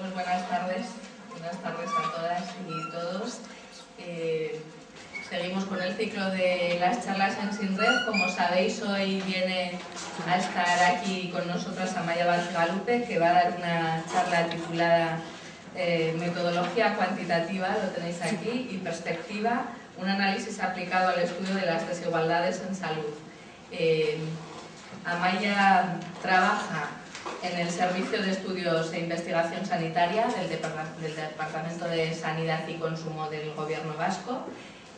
Buenas tardes, buenas tardes a todas y todos. Eh, seguimos con el ciclo de las charlas en SINRED. Como sabéis, hoy viene a estar aquí con nosotras Amaya Galupe, que va a dar una charla titulada eh, Metodología cuantitativa, lo tenéis aquí, y perspectiva, un análisis aplicado al estudio de las desigualdades en salud. Eh, Amaya trabaja en el Servicio de Estudios e Investigación Sanitaria del, Departamento de Sanidad y Consumo del Gobierno Vasco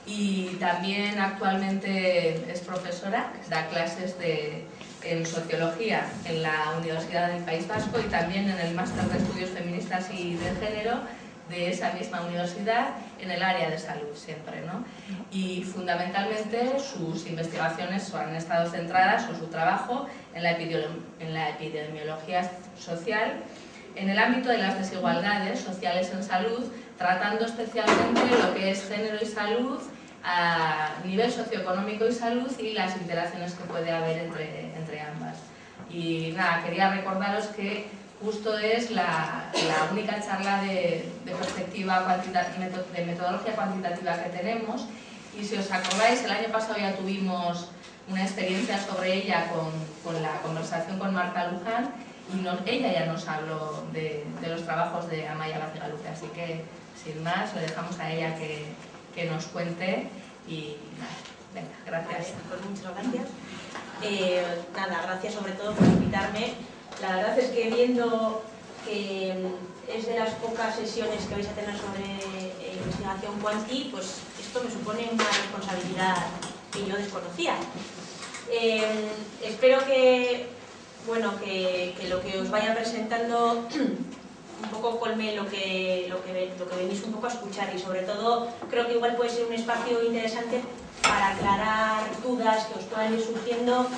y también actualmente es profesora, da clases de, en Sociología en la Universidad del País Vasco y también en el Máster de Estudios Feministas y de Género de esa misma universidad en el área de salud siempre. ¿no? Y fundamentalmente sus investigaciones han estado centradas, o su trabajo, en la, en la epidemiología social, en el ámbito de las desigualdades sociales en salud, tratando especialmente lo que es género y salud, a nivel socioeconómico y salud y las interacciones que puede haber entre, entre ambas. Y nada, quería recordaros que justo es la, única charla de, perspectiva de metodología cuantitativa que tenemos y si os acordáis, el año pasado ya tuvimos una experiencia sobre ella con, la conversación con Marta Luján y ella ya nos habló de, los trabajos de Amaya Lupe, así que sin más le dejamos a ella que, nos cuente y nada, venga, gracias. pues muchas gracias. Eh, nada, gracias sobre todo por invitarme la verdad es que viendo que es de las pocas sesiones que vais a tener sobre eh, investigación cuanti, pues esto me supone una responsabilidad que yo desconocía. Em, espero que, bueno, que, lo que os vaya presentando un poco colme lo que, lo, que, lo que venís un poco a escuchar y sobre todo creo que igual puede ser un espacio interesante para aclarar dudas que os puedan ir surgiendo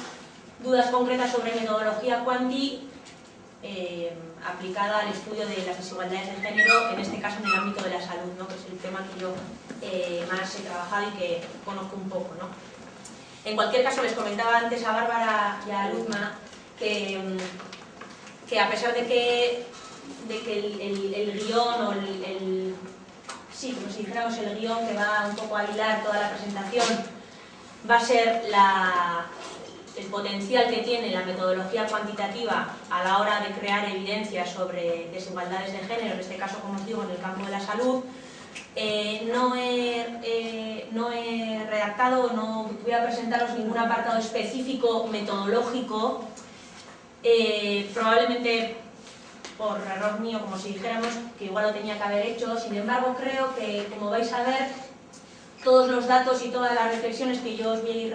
dudas concretas sobre metodología cuanti eh, aplicada al estudio de las desigualdades de género, en este caso en el ámbito de la salud, ¿no? que es el tema que yo eh, más he trabajado y que conozco un poco. ¿no? En cualquier caso, les comentaba antes a Bárbara y a Luzma que, mm, que a pesar de que, de que el, el, guion o el, sí, como si dijéramos el guion que va un poco a hilar toda la presentación, va a ser la, el potencial que tiene la metodología cuantitativa a la hora de crear evidencias sobre desigualdades de género, en este caso, como os digo, en el campo de la salud, eh, no, he, eh, no, he, redactado, no voy a presentaros ningún apartado específico metodológico, eh, probablemente por error mío, como si dijéramos, que igual lo tenía que haber hecho, sin embargo creo que, como vais a ver, todos los datos y todas las reflexiones que yo os voy a ir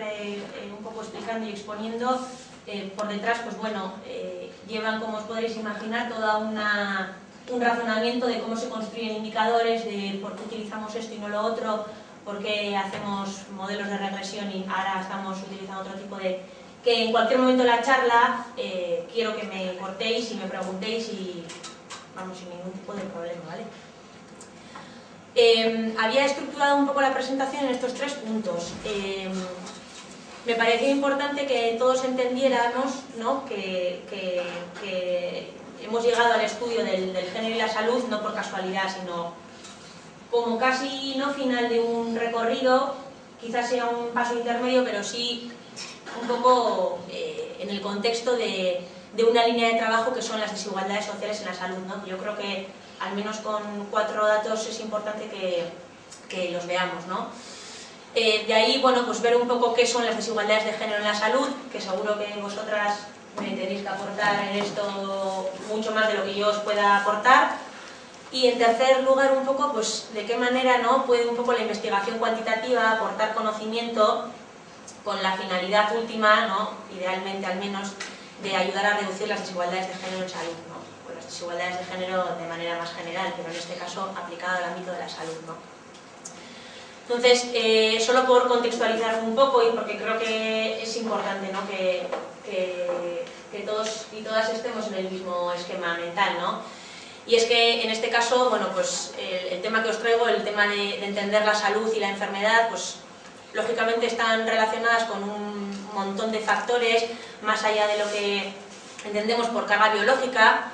explicando y exponiendo, eh, por detrás, pues bueno, eh, llevan, como os podréis imaginar, toda una, un razonamiento de cómo se construyen indicadores, de por qué utilizamos esto y no lo otro, por qué hacemos modelos de regresión y ahora estamos utilizando otro tipo de... que en cualquier momento de la charla quiero que me cortéis y me preguntéis y vamos, sin ningún tipo de problema, ¿vale? Había estructurado un poco la presentación en estos tres puntos. Me parecía importante que todos entendiéramos que, hemos llegado al estudio del, género y la salud no por casualidad, sino como casi no final de un recorrido, quizás sea un paso intermedio, pero sí un poco eh, en el contexto de, una línea de trabajo que son las desigualdades sociales en la salud. ¿no? Yo creo que al menos con cuatro datos es importante que, los veamos. ¿no? Eh, de ahí, bueno, pues ver un poco qué son las desigualdades de género en la salud, que seguro que vosotras me tenéis que aportar en esto mucho más de lo que yo os pueda aportar. Y en tercer lugar, un poco, pues de qué manera ¿no? puede un poco la investigación cuantitativa aportar conocimiento con la finalidad última, ¿no? idealmente al menos, de ayudar a reducir las desigualdades de género en salud desigualdades de género de manera más general, pero en este caso aplicado al ámbito de la salud. ¿no? Entonces, eh, solo por contextualizar un poco y porque creo que es importante ¿no? que, que, todos y todas estemos en el mismo esquema mental, ¿no? Y es que en este caso, bueno, pues el, tema que os traigo, el tema de, de, entender la salud y la enfermedad, pues lógicamente están relacionadas con un montón de factores, más allá de lo que entendemos por carga biológica,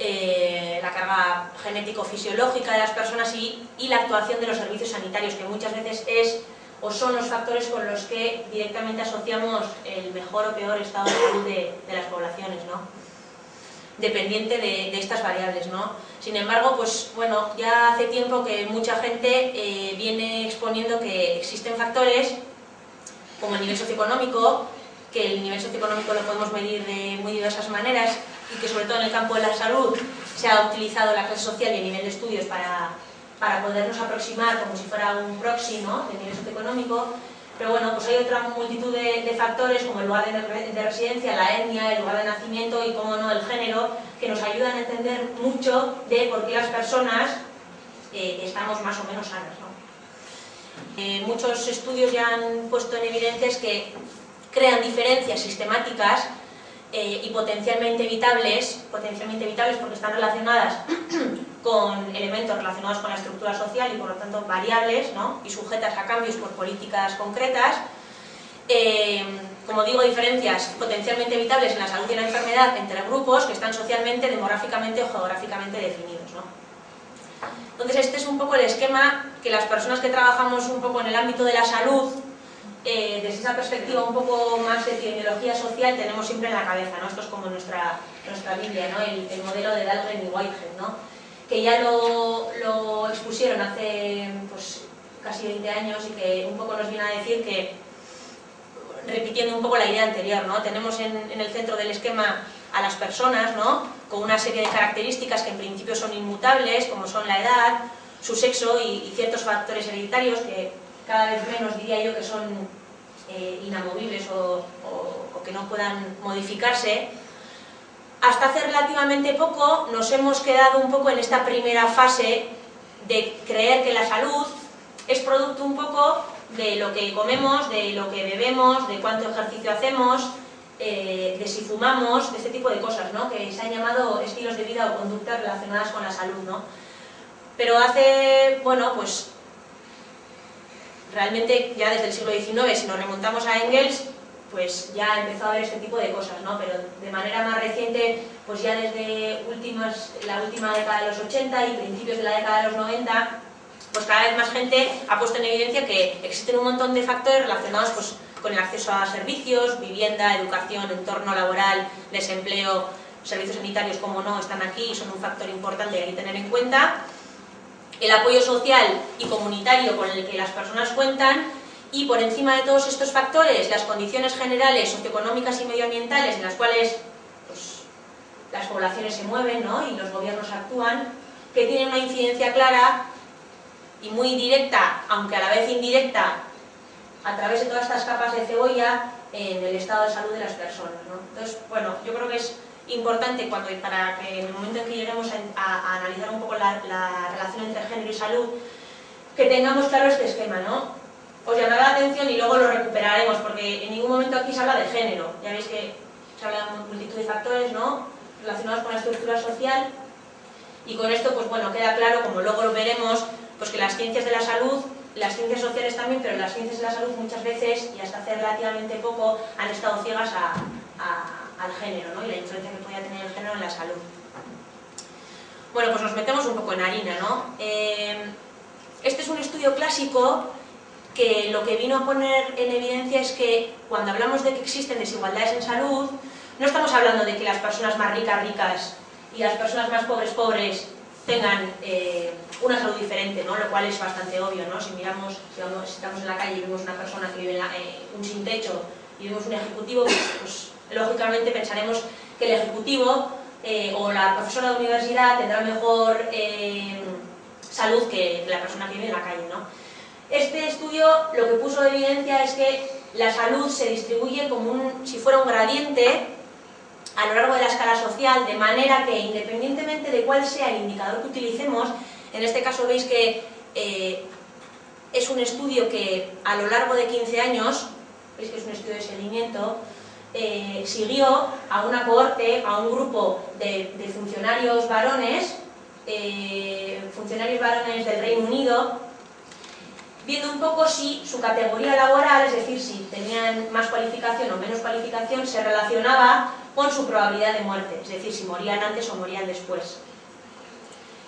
eh, la carga genético-fisiológica de las personas y, la actuación de los servicios sanitarios, que muchas veces es o son los factores con los que directamente asociamos el mejor o peor estado de salud de, las poblaciones, ¿no? dependiente de, estas variables. ¿no? Sin embargo, pues bueno, ya hace tiempo que mucha gente eh, viene exponiendo que existen factores como el nivel socioeconómico, que el nivel socioeconómico lo podemos medir de muy diversas maneras y que sobre todo en el campo de la salud se ha utilizado la clase social y el nivel de estudios para, para podernos aproximar como si fuera un proxy ¿no? de nivel socioeconómico, pero bueno, pues hay otra multitud de, factores como el lugar de, residencia, la etnia, el lugar de nacimiento y, como no, el género, que nos ayudan a entender mucho de por qué las personas eh, estamos más o menos sanas. ¿no? Eh, muchos estudios ya han puesto en evidencia que crean diferencias sistemáticas eh, y potencialmente evitables, potencialmente evitables porque están relacionadas con elementos relacionados con la estructura social y por lo tanto variables ¿no? y sujetas a cambios por políticas concretas. Eh, como digo, diferencias potencialmente evitables en la salud y en la enfermedad entre grupos que están socialmente, demográficamente o geográficamente definidos. ¿no? Entonces este es un poco el esquema que las personas que trabajamos un poco en el ámbito de la salud eh, desde esa perspectiva un poco más de epidemiología social tenemos siempre en la cabeza, ¿no? Esto es como nuestra, nuestra Biblia, ¿no? el, modelo de Dahlgren y Whitehead, ¿no? que ya lo, lo expusieron hace pues, casi 20 años y que un poco nos viene a decir que, repitiendo un poco la idea anterior, ¿no? tenemos en, en el centro del esquema a las personas, ¿no? con una serie de características que en principio son inmutables, como son la edad, su sexo y, y ciertos factores hereditarios que cada vez menos diría yo que son eh, inamovibles o, que no puedan modificarse, hasta hace relativamente poco nos hemos quedado un poco en esta primera fase de creer que la salud es producto un poco de lo que comemos, de lo que bebemos, de cuánto ejercicio hacemos, eh, de si fumamos, de este tipo de cosas, ¿no? que se han llamado estilos de vida o conductas relacionadas con la salud. ¿no? Pero hace, bueno, pues realmente ya desde el siglo XIX, si nos remontamos a Engels, pues ya empezó a haber este tipo de cosas, ¿no? Pero de manera más reciente, pues ya desde últimas, la última década de los 80 y principios de la década de los 90, pues cada vez más gente ha puesto en evidencia que existen un montón de factores relacionados pues, con el acceso a servicios, vivienda, educación, entorno laboral, desempleo, servicios sanitarios, como no, están aquí y son un factor importante que tener en cuenta el apoyo social y comunitario con el que las personas cuentan y por encima de todos estos factores, las condiciones generales, socioeconómicas y medioambientales en las cuales pues, las poblaciones se mueven y los gobiernos actúan, que tienen una incidencia clara y muy directa, aunque a la vez indirecta, a través de todas estas capas de cebolla en el estado de salud de las personas. Entonces, bueno, yo creo que es importante cuando, para que en el momento en que lleguemos a, analizar un poco la, relación entre género y salud, que tengamos claro este esquema, ¿no? Os llamará la atención y luego lo recuperaremos, porque en ningún momento aquí se habla de género. Ya veis que se habla de multitud de factores, ¿no? Relacionados con la estructura social. Y con esto, pues bueno, queda claro, como luego lo veremos, pues que las ciencias de la salud, las ciencias sociales también, pero las ciencias de la salud muchas veces, y hasta hace relativamente poco, han estado ciegas a al género ¿no? y la influencia que podía tener el género en la salud. Bueno, pues nos metemos un poco en harina, ¿no? Eh, este es un estudio clásico que lo que vino a poner en evidencia es que cuando hablamos de que existen desigualdades en salud, no estamos hablando de que las personas más ricas, ricas y las personas más pobres, pobres tengan eh, una salud diferente, ¿no? lo cual es bastante obvio. ¿no? Si miramos, si, estamos en la calle y vemos una persona que vive eh, un sin techo y vemos un ejecutivo, pues lógicamente pensaremos que el ejecutivo eh, o la profesora de universidad tendrá mejor eh, salud que la persona que vive en la calle. ¿no? Este estudio lo que puso de evidencia es que la salud se distribuye como un, si fuera un gradiente a lo largo de la escala social, de manera que independientemente de cuál sea el indicador que utilicemos, en este caso veis que eh, es un estudio que a lo largo de 15 años, veis que es un estudio de seguimiento, eh, siguió a una cohorte, a un grupo de, funcionarios varones, eh, funcionarios varones del Reino Unido, viendo un poco si su categoría laboral, es decir, si tenían más cualificación o menos cualificación, se relacionaba con su probabilidad de muerte, es decir, si morían antes o morían después.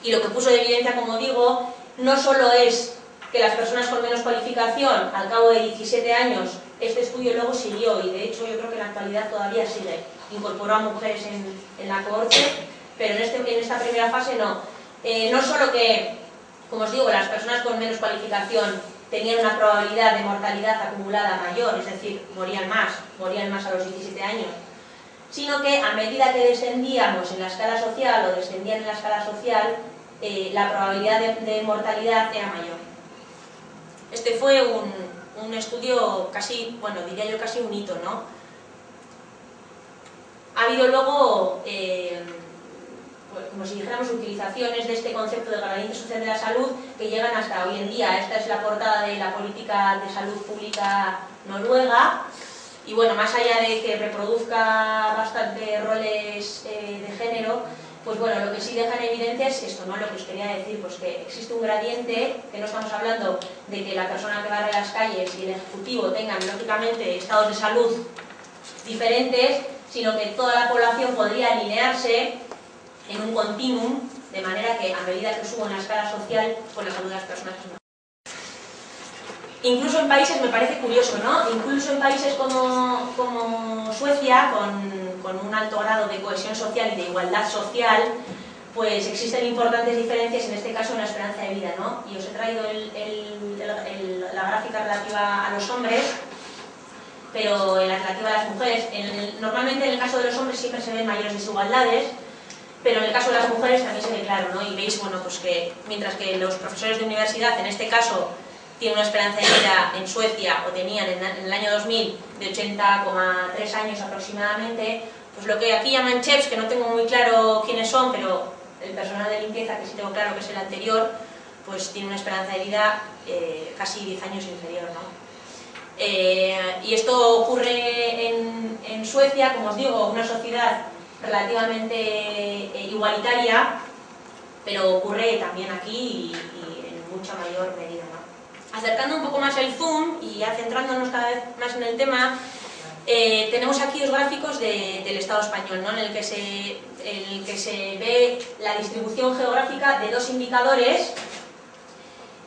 Y lo que puso de evidencia, como digo, no solo es que las personas con menos cualificación, al cabo de 17 años, este estudio luego siguió y de hecho yo creo que en la actualidad todavía sigue, incorporó a mujeres en, la cohorte, pero en, este, en, esta primera fase no. Eh, no solo que, como os digo, las personas con menos cualificación tenían una probabilidad de mortalidad acumulada mayor, es decir, morían más, morían más a los 17 años, sino que a medida que descendíamos en la escala social o descendían en la escala social, eh, la probabilidad de mortalidad era mayor. Este fue un, un estudio casi, bueno, diría yo casi un hito, ¿no? Ha habido luego, eh, pues, como si dijéramos, utilizaciones de este concepto de garantía social de la salud que llegan hasta hoy en día. Esta es la portada de la política de salud pública noruega, y bueno, más allá de que reproduzca bastante roles eh, de género, pues bueno, lo que sí deja en evidencia es esto, ¿no? Lo que os quería decir, pues que existe un gradiente, que no estamos hablando de que la persona que barre las calles y el ejecutivo tengan, lógicamente, estados de salud diferentes, sino que toda la población podría alinearse en un continuum, de manera que a medida que subo en la escala social, pues la salud de las personas es mejor. Incluso en países, me parece curioso, ¿no? Incluso en países como, Suecia, con un alto grado de cohesión social y de igualdad social, pues existen importantes diferencias, en este caso en la esperanza de vida, ¿no? Y os he traído la gráfica relativa a los hombres, pero en la relativa a las mujeres. normalmente en el caso de los hombres siempre se ven mayores desigualdades, pero en el caso de las mujeres también se ve claro, ¿no? Y veis, bueno, pues que mientras que los profesores de universidad, en este caso, tienen una esperanza de vida en Suecia, o tenían en, el año 2000, de 80,3 años aproximadamente, pues lo que aquí llaman chefs, que no tengo muy claro quiénes son, pero el personal de limpieza, que sí tengo claro que es el anterior, pues tiene una esperanza de vida eh, casi 10 años inferior, ¿no? Eh, y esto ocurre en, Suecia, como os digo, una sociedad relativamente eh, igualitaria, pero ocurre también aquí y, en mucha mayor medida. Acercando un poco más el zoom y ya centrándonos cada vez más en el tema, eh, tenemos aquí los gráficos del Estado español, ¿no? en, el que se, el que se ve la distribución geográfica de dos indicadores,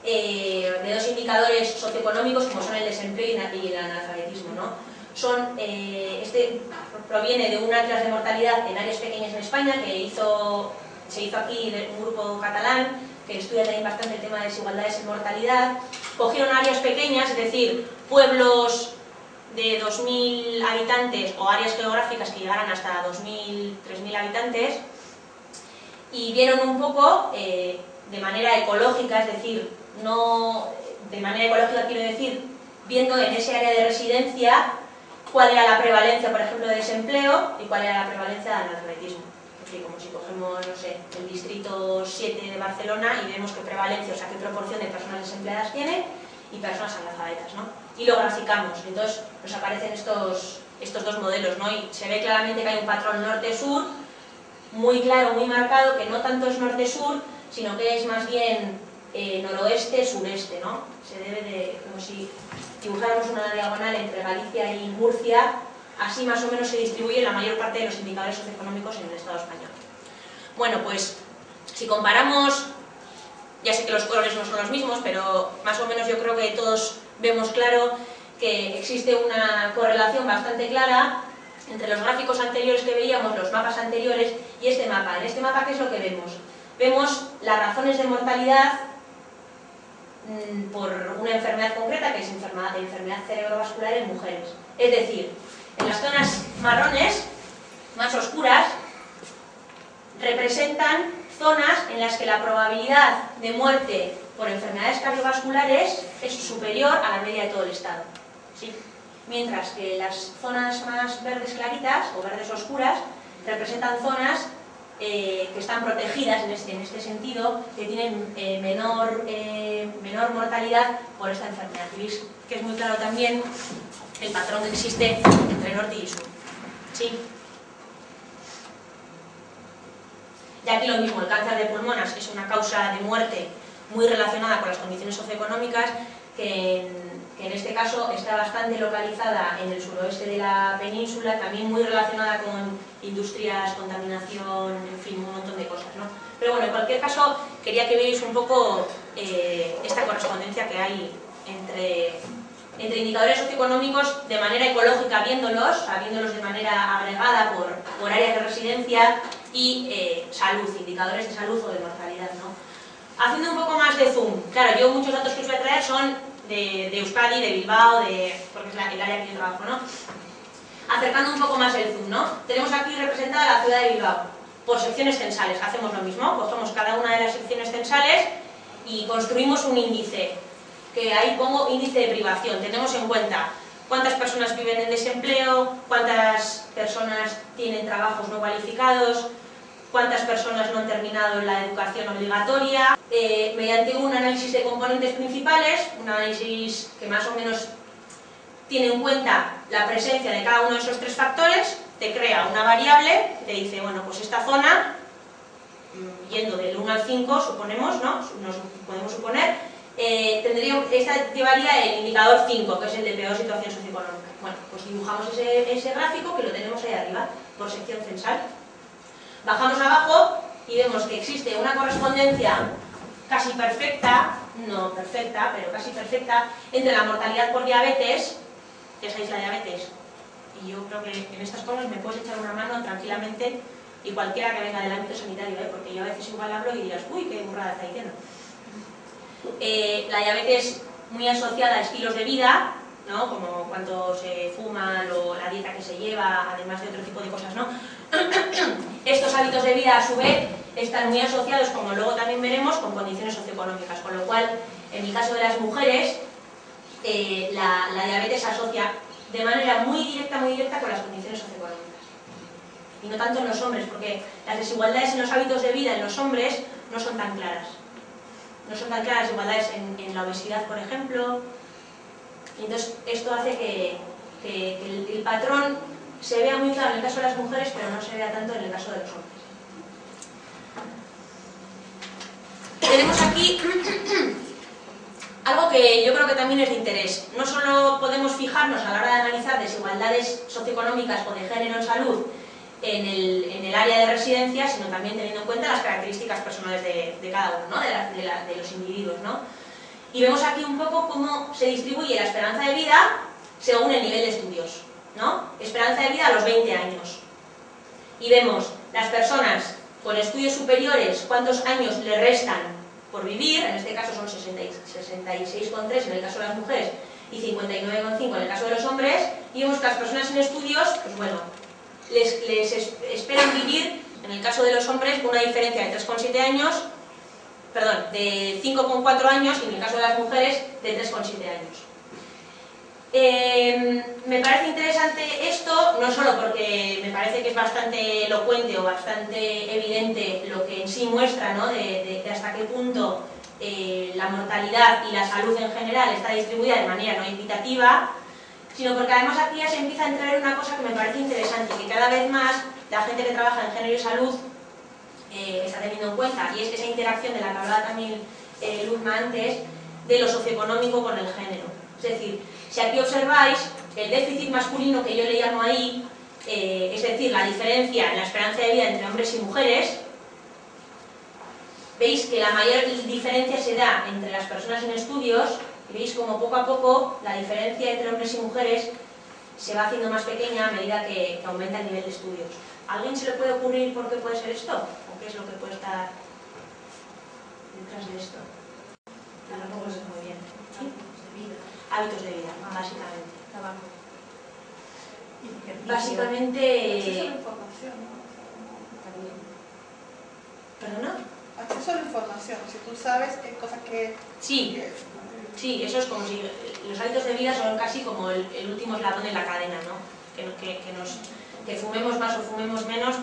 eh, de dos indicadores socioeconómicos como son el desempleo y el analfabetismo. ¿no? Son, eh, este proviene de un atlas de mortalidad en áreas pequeñas en España que hizo, se hizo aquí un grupo catalán que estudia también bastante el tema de desigualdades y mortalidad, cogieron áreas pequeñas, es decir, pueblos de 2.000 habitantes o áreas geográficas que llegaran hasta 2.000, 3.000 habitantes y vieron un poco eh, de manera ecológica, es decir, no de manera ecológica quiero decir, viendo en ese área de residencia cuál era la prevalencia, por ejemplo, de desempleo y cuál era la prevalencia de analfabetismo como no sé, el distrito 7 de Barcelona y vemos qué prevalencia, o sea, qué proporción de personas desempleadas tiene y personas analfabetas, ¿no? Y lo graficamos, entonces nos aparecen estos, estos dos modelos, ¿no? Y se ve claramente que hay un patrón norte-sur, muy claro, muy marcado, que no tanto es norte-sur, sino que es más bien eh, noroeste-sureste, ¿no? Se debe de, como si dibujáramos una diagonal entre Galicia y Murcia, Así más o menos se distribuye la mayor parte de los indicadores socioeconómicos en el Estado español. Bueno, pues si comparamos, ya sé que los colores no son los mismos, pero más o menos yo creo que todos vemos claro que existe una correlación bastante clara entre los gráficos anteriores que veíamos, los mapas anteriores y este mapa. En este mapa, ¿qué es lo que vemos? Vemos las razones de mortalidad mm, por una enfermedad concreta, que es enfermedad, enfermedad cerebrovascular en mujeres. Es decir, en las zonas marrones, más oscuras, representan zonas en las que la probabilidad de muerte por enfermedades cardiovasculares es superior a la media de todo el estado. ¿sí? Mientras que las zonas más verdes claritas o verdes oscuras representan zonas eh, que están protegidas en este, este, sentido, que tienen eh, menor, eh, menor mortalidad por esta enfermedad. veis que es muy claro también el patrón que existe entre norte y sur. ¿Sí? Y aquí lo mismo, el cáncer de pulmonas es una causa de muerte muy relacionada con las condiciones socioeconómicas, que en, este caso está bastante localizada en el suroeste de la península, también muy relacionada con industrias, contaminación, en fin, un montón de cosas. ¿no? Pero bueno, en cualquier caso, quería que veáis un poco eh, esta correspondencia que hay entre, entre indicadores socioeconómicos de manera ecológica, viéndolos, viéndolos de manera agregada por, por áreas de residencia y eh, salud, indicadores de salud o de mortalidad. ¿no? Haciendo un poco más de zoom, claro, yo muchos datos que os voy a traer son de, de Euskadi, de Bilbao, de, porque es el área que yo trabajo, ¿no? Acercando un poco más el zoom, ¿no? Tenemos aquí representada la ciudad de Bilbao por secciones censales, hacemos lo mismo, cogemos cada una de las secciones censales y construimos un índice, que ahí pongo índice de privación, tenemos en cuenta cuántas personas viven en desempleo, cuántas personas tienen trabajos no cualificados, cuántas personas no han terminado la educación obligatoria, eh, mediante un análisis de componentes principales, un análisis que más o menos tiene en cuenta la presencia de cada uno de esos tres factores, te crea una variable, te dice, bueno, pues esta zona, mm, yendo del 1 al 5, suponemos, ¿no? Nos podemos suponer, eh, tendría, esta llevaría el indicador 5, que es el de peor situación socioeconómica. Bueno, pues dibujamos ese, ese gráfico que lo tenemos ahí arriba, por sección censal. Bajamos abajo y vemos que existe una correspondencia casi perfecta, no perfecta, pero casi perfecta, entre la mortalidad por diabetes, que es la diabetes, y yo creo que en estas cosas me puedes echar una mano tranquilamente y cualquiera que venga del ámbito sanitario, ¿eh? porque yo a veces igual hablo y dirás, uy, qué burrada está diciendo. Eh, la diabetes muy asociada a estilos de vida, ¿no? como cuánto se fuma o la dieta que se lleva, además de otro tipo de cosas, ¿no? Estos hábitos de vida, a su vez, están muy asociados, como luego también veremos, con condiciones socioeconómicas, con lo cual, en el caso de las mujeres, eh, la, diabetes se asocia de manera muy directa, muy directa con las condiciones socioeconómicas. Y no tanto en los hombres, porque las desigualdades en los hábitos de vida en los hombres no son tan claras. No son tan claras desigualdades en, en la obesidad, por ejemplo. Y entonces, esto hace que, el patrón se vea muy claro en el caso de las mujeres, pero no se vea tanto en el caso de los hombres. Tenemos aquí algo que yo creo que también es de interés. No solo podemos fijarnos a la hora de analizar desigualdades socioeconómicas o de género en salud en el, área de residencia, sino también teniendo en cuenta las características personales de, cada uno, de, los individuos. Y vemos aquí un poco cómo se distribuye la esperanza de vida según el nivel de estudios. ¿No? Esperanza de vida a los 20 años. Y vemos las personas con estudios superiores, cuántos años le restan por vivir, en este caso son 66,3 en el caso de las mujeres y 59,5 en el caso de los hombres, y vemos que las personas sin estudios, pues bueno, les, les esperan vivir, en el caso de los hombres, una diferencia de 3,7 años, perdón, de 5,4 años, y en el caso de las mujeres, de 3,7 años. Em, me parece interesante esto, no solo porque me parece que es bastante elocuente o bastante evidente lo que en sí muestra, ¿no? de, hasta qué punto eh, la mortalidad y la salud en general está distribuida de manera no equitativa, sino porque además aquí ya se empieza a entrar una cosa que me parece interesante, que cada vez más la gente que trabaja en género y salud eh, está teniendo en cuenta, y es esa interacción de la que hablaba también eh, Luzma antes, de lo socioeconómico con el género. Es decir, si aquí observáis, el déficit masculino que yo le llamo ahí, eh, es decir, la diferencia en la esperanza de vida entre hombres y mujeres, veis que la mayor diferencia se da entre las personas en estudios, y veis como poco a poco la diferencia entre hombres y mujeres se va haciendo más pequeña a medida que, aumenta el nivel de estudios. ¿A alguien se le puede ocurrir por qué puede ser esto? ¿O qué es lo que puede estar detrás de esto? Tampoco muy bien. Hábitos de vida, básicamente. Básicamente... Acceso a la información, ¿Perdona? Acceso a la información. Si tú sabes qué cosas que... Sí. Sí, eso es como si los hábitos de vida son casi como el, último eslabón de la cadena, ¿no? Que, que, nos, que fumemos más o fumemos menos,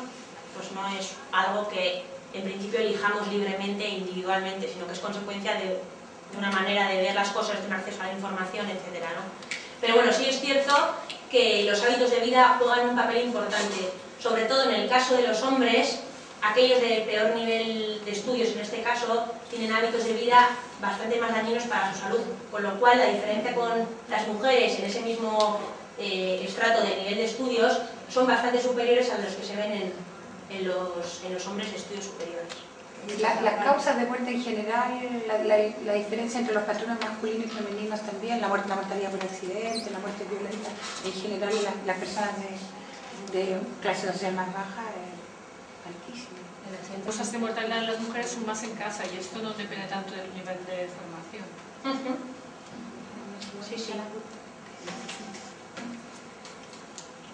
pues no es algo que en principio elijamos libremente e individualmente, sino que es consecuencia de de una manera de ver las cosas, de un acceso a la información, etc. ¿no? Pero bueno, sí es cierto que los hábitos de vida juegan un papel importante, sobre todo en el caso de los hombres, aquellos de peor nivel de estudios, en este caso, tienen hábitos de vida bastante más dañinos para su salud, con lo cual la diferencia con las mujeres en ese mismo eh, estrato de nivel de estudios son bastante superiores a los que se ven en, en, los, en los hombres de estudios superiores. La- las causas de muerte en general, la, la- la diferencia entre los patrones masculinos y femeninos también, la, muerte, la mortalidad por accidente, la muerte violenta, en general la- las personas de, de clase social más baja es altísima. Las causas de mortalidad en las mujeres son más en casa y esto no depende tanto del nivel de formación. Ujú. Sí, sí.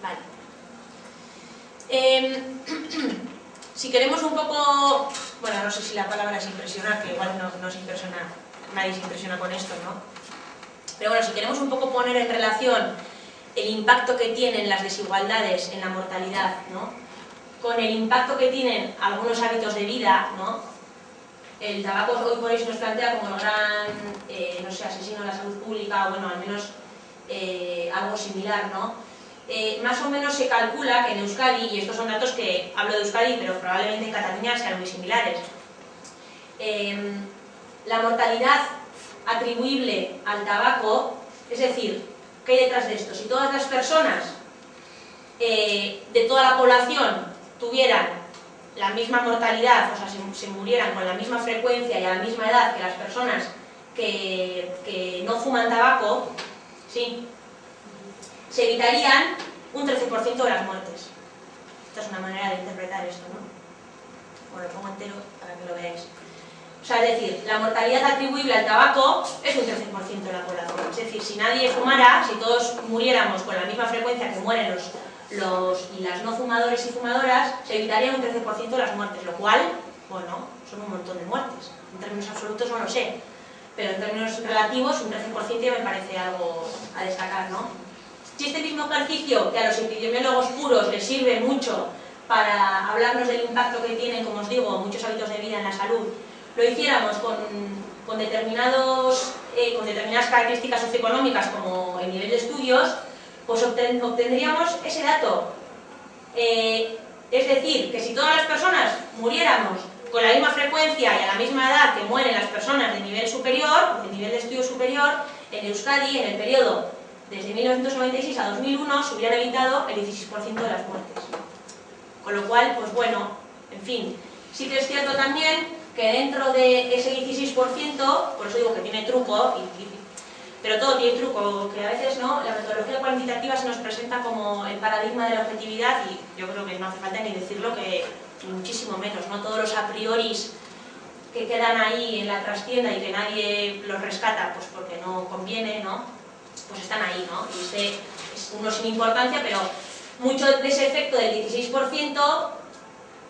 Vale. Em, si queremos un poco, bueno, no sé si la palabra es impresionar, que igual no, no impresiona, nadie se impresiona con esto, ¿no? Pero bueno, si queremos un poco poner en relación el impacto que tienen las desigualdades en la mortalidad, ¿no? Con el impacto que tienen algunos hábitos de vida, ¿no? El tabaco hoy por hoy nos plantea como el gran, eh, no sé, asesino de la salud pública, o bueno, al menos eh, algo similar, ¿no? Eh, más o menos se calcula que en Euskadi, y estos son datos que hablo de Euskadi, pero probablemente en Cataluña sean muy similares, eh, la mortalidad atribuible al tabaco, es decir, ¿qué hay detrás de esto? Si todas las personas eh, de toda la población tuvieran la misma mortalidad, o sea, se, murieran con la misma frecuencia y a la misma edad que las personas que no fuman tabaco, ¿sí? Se evitarían un 13% de las muertes. Esta es una manera de interpretar esto, ¿no? Bueno, lo pongo entero para que lo veáis. O sea, es decir, la mortalidad atribuible al tabaco es un 13% de la población. Es decir, si nadie fumara, si todos muriéramos con la misma frecuencia que mueren los, los y las no fumadores y fumadoras, se evitaría un 13% de las muertes, lo cual, bueno, son un montón de muertes. En términos absolutos no lo sé, pero en términos relativos un 13% ya me parece algo a destacar, ¿no? Si este mismo ejercicio, que a los epidemiólogos puros les sirve mucho para hablarnos del impacto que tienen, como os digo, muchos hábitos de vida en la salud, lo hiciéramos con, eh, determinadas características socioeconómicas como el nivel de estudios, pues obten- obtendríamos ese dato. Eh, es decir, que si todas las personas muriéramos con la misma frecuencia y a la misma edad que mueren las personas de nivel superior, de nivel de estudio superior, en Euskadi, en el periodo desde 1996 a 2001, se hubieran evitado el 16% de las muertes. Con lo cual, pues bueno, en fin, sí que es cierto también que dentro de ese 16%, por eso digo que tiene truco, pero todo tiene truco, que a veces no, la metodología cuantitativa se nos presenta como el paradigma de la objetividad y yo creo que no hace falta ni decirlo que muchísimo menos, no todos los a prioris que quedan ahí en la trastienda y que nadie los rescata, pues porque no conviene, ¿no? Pues están ahí, ¿no? Y este es uno sin importancia, pero mucho de ese efecto del 16%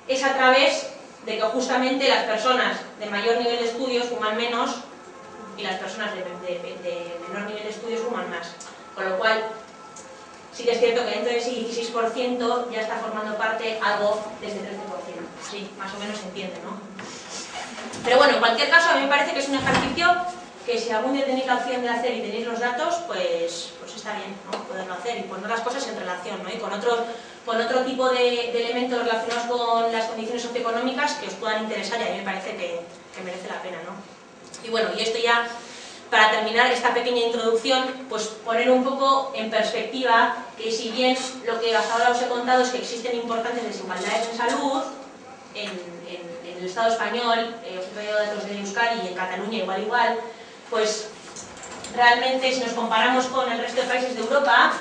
es a través de que justamente las personas de mayor nivel de estudios fuman menos y las personas de, menor nivel de estudios fuman más. Con lo cual, sí que es cierto que dentro de ese 16% ya está formando parte algo de ese 13%. Sí, más o menos se entiende, ¿no? Pero bueno, en cualquier caso, a mí me parece que es un ejercicio que si algún día tenéis la opción de hacer y tenéis los datos, pues, pues está bien, ¿no? Poderlo hacer y poner las cosas en relación, ¿no? Y con otro, con otro tipo de, de elementos relacionados con las condiciones socioeconómicas que os puedan interesar y a mí me parece que, que merece la pena, ¿no? Y bueno, y esto ya, para terminar esta pequeña introducción, pues poner un poco en perspectiva que si bien lo que hasta ahora os he contado es que existen importantes desigualdades en salud, en, en- en el Estado español, eh, os he traído datos de Euskadi y en Cataluña igual igual, pues realmente si nos comparamos con el resto de países de Europa,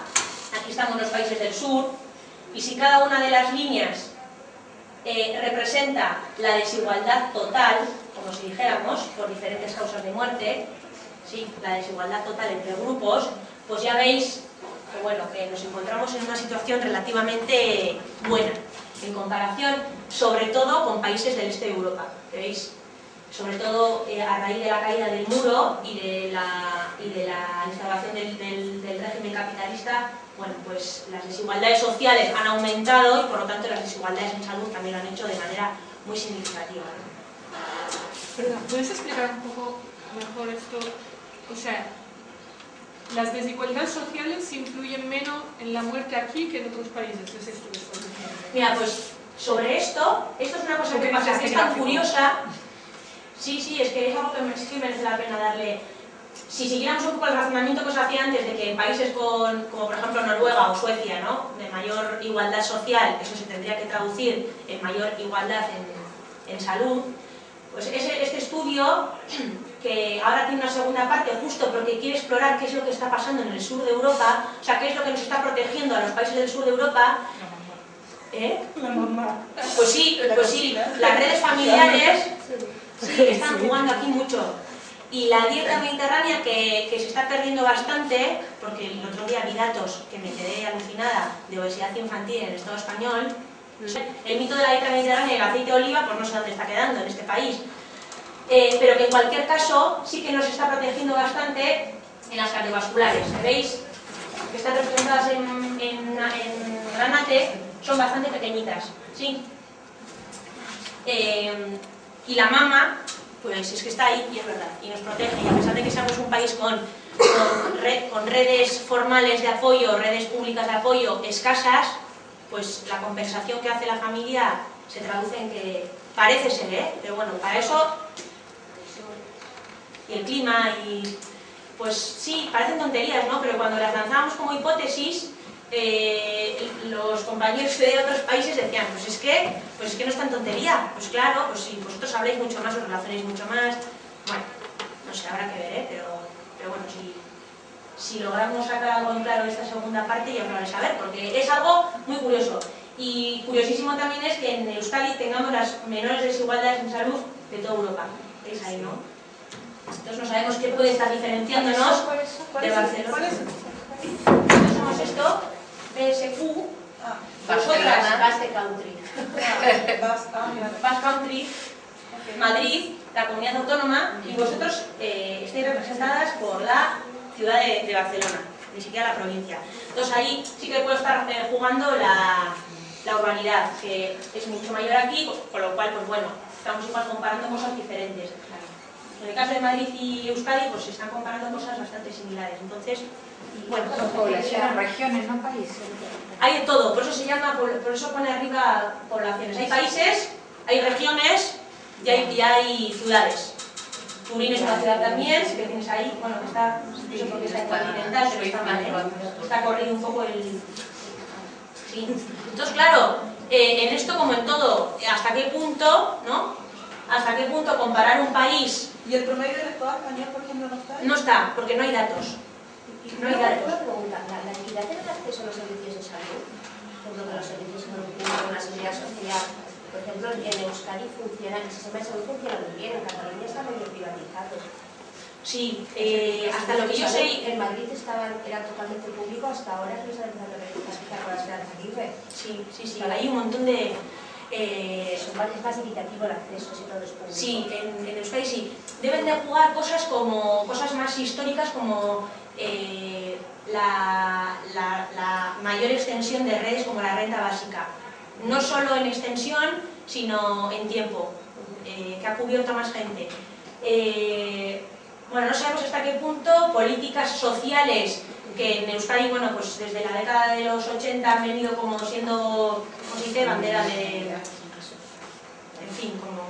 aquí estamos los países del sur, y si cada una de las líneas eh, representa la desigualdad total, como si dijéramos, por diferentes causas de muerte, ¿sí? la desigualdad total entre grupos, pues ya veis que, bueno, que nos encontramos en una situación relativamente buena, en comparación sobre todo con países del este de Europa, veis, sobre todo eh, a raíz de la caída del muro y de la, y de la instauración del, del- del régimen capitalista, bueno, pues las desigualdades sociales han aumentado y por lo tanto las desigualdades en salud también lo han hecho de manera muy significativa. ¿no? Perdón, ¿puedes explicar un poco mejor esto? O sea, las desigualdades sociales influyen menos en la muerte aquí que en otros países. Mira, pues sobre esto, esto es una cosa que pasa, que es tan curiosa, sí, sí, es que es algo que sí merece la pena darle si siguiéramos un poco el razonamiento que os hacía antes de que en países con, como por ejemplo Noruega o Suecia, ¿no? de mayor igualdad social, eso se tendría que traducir en mayor igualdad en, en salud, pues ese- este estudio, que ahora tiene una segunda parte justo porque quiere explorar qué es lo que está pasando en el sur de Europa, o sea, qué es lo que nos está protegiendo a los países del sur de Europa, ¿eh? La mamá. Pues sí, pues sí, las redes familiares sí, están jugando aquí mucho. Y la dieta mediterránea que, que se está perdiendo bastante, porque el otro día vi datos que me quedé alucinada de obesidad infantil en el Estado español, el mito de la dieta mediterránea y el aceite de oliva, pues no sé dónde está quedando en este país. Eh, pero que en cualquier caso sí que nos está protegiendo bastante en las cardiovasculares. ¿Veis? Que están representadas en, en, en granate, son bastante pequeñitas. ¿sí? Eh, y la mama, pues es que está ahí y es verdad, y nos protege. Y a pesar de que seamos un país con, con, red- con redes formales de apoyo, redes públicas de apoyo escasas, pues la compensación que hace la familia se traduce en que parece ser, ¿eh? Pero bueno, para eso y el clima y pues sí, parecen tonterías, ¿no? Pero cuando las lanzábamos como hipótesis, eh, los compañeros de otros países decían, pues es que, pues es que no es tan tontería. Pues claro, pues si vosotros habláis mucho más, os relacionáis mucho más. Bueno, no sé, habrá que ver, ¿eh? Pero, pero bueno, si, si logramos sacar algo en claro de esta segunda parte, ya os lo haré saber, porque es algo muy curioso. Y curiosísimo también es que en Euskadi tengamos las menores desigualdades en salud de toda Europa. ¿Veis ahí, no? Entonces no sabemos qué puede estar diferenciándonos ¿Cuál de es, Barcelona. ¿Cuál es? Somos esto, BSQ, Ah, vosotras. Basque Country, ah, vas, ah. Basque Country. Madrid, la comunidad autónoma, y vosotros eh, estáis representadas por la ciudad de, de Barcelona, ni siquiera la provincia. Entonces ahí sí que puede estar eh, jugando la, la urbanidad, que es mucho mayor aquí, con lo cual, pues bueno, estamos igual comparando cosas diferentes. En el caso de Madrid y Euskadi, pues se están comparando cosas bastante similares. Entonces, bueno, Son poblaciones, regiones, no países. hay de todo, por eso se llama, por eso pone arriba poblaciones. Hay países, hay regiones y hay, y hay ciudades. Turín es una ciudad también, que tienes ahí, bueno, que está, eso porque está continental, pero está mal, ¿eh? Está corrido un poco el... Sí. Entonces, claro, eh, en esto como en todo, ¿hasta qué punto, no? ¿Hasta qué punto comparar un país? ¿Y el promedio del Estado español, por ejemplo, no está ahí? No está, porque no hay datos. No hay datos. una pregunta, ¿la, la equidad en el acceso a los servicios de salud, por ejemplo, que los servicios de salud la seguridad social, por ejemplo, en Euskadi funciona, el sistema de salud funciona muy bien, en Cataluña está medio privatizado. Sí, eh, hasta lo que yo sé, En Madrid estaban, era totalmente público, hasta ahora se está empezando a privatizar con la Aguirre. sí, sí, sí, hay un montón de... eh, Es más, equitativo el acceso si todo es público. Sí, en, en Euskadi sí. Deben de jugar cosas como cosas más históricas como eh, la, mayor extensión de redes como la renta básica. No solo en extensión, sino en tiempo, eh, que ha cubierto más gente. Eh, bueno, no sabemos hasta qué punto políticas sociales que en Euskadi, bueno, pues desde la década de los 80 han venido como siendo, ¿cómo se dice?, bandera de, en fin, como,